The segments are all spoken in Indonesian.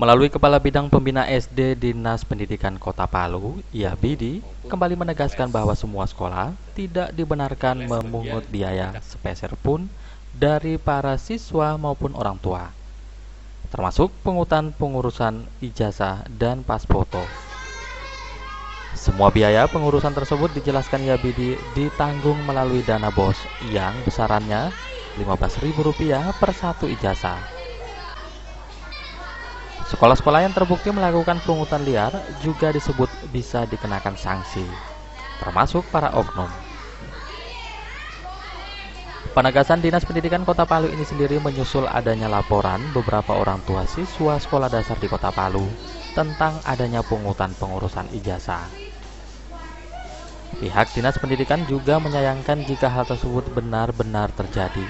Melalui Kepala Bidang Pembina SD Dinas Pendidikan Kota Palu, Bidi, kembali menegaskan bahwa semua sekolah tidak dibenarkan memungut biaya sepeser pun dari para siswa maupun orang tua, termasuk pungutan pengurusan ijazah dan pas foto. Semua biaya pengurusan tersebut dijelaskan Yabidi ditanggung melalui dana bos yang besarannya Rp15.000 per satu ijazah. Sekolah-sekolah yang terbukti melakukan pungutan liar juga disebut bisa dikenakan sanksi, termasuk para oknum. Penegasan Dinas Pendidikan Kota Palu ini sendiri menyusul adanya laporan beberapa orang tua siswa sekolah dasar di Kota Palu tentang adanya pungutan pengurusan ijazah. Pihak Dinas Pendidikan juga menyayangkan jika hal tersebut benar-benar terjadi,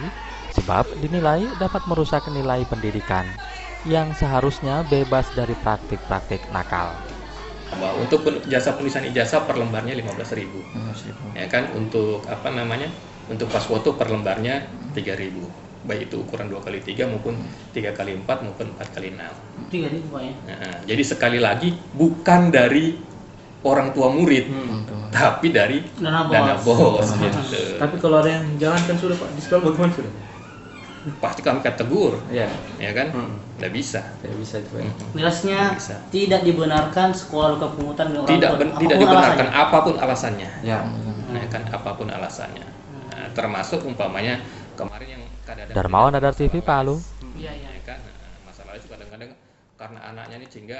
sebab dinilai dapat merusak nilai pendidikan yang seharusnya bebas dari praktik-praktik nakal. Untuk jasa penulisan ijazah per lembarnya 15.000. Ya kan untuk apa namanya? Untuk pas foto per lembarnya 3.000. Baik itu ukuran 2 kali 3 maupun 3 kali 4 maupun 4 kali 6. 3.000 Pak ya. Nah, jadi sekali lagi bukan dari orang tua murid, hmm, tapi dari dana bos. Dana bos gitu. Tapi kalau ada yang jangan kan sudah Pak, di sekolah bagaimana sudah? Pasti kami akan tegur. Ya ya kan? Hmm. tidak bisa. Tidak bisa itu ya. jelasnya tidak dibenarkan sekolah luka pungutan orang tidak ben, tidak dibenarkan alasannya. apa pun alasannya. Ya. Nah, kan apa pun alasannya. Nah, termasuk umpamanya kemarin yang kadang Darmawan Nadar TV Palu. Iya iya ya kan. Nah, masalahnya kadang-kadang karena anaknya ini sehingga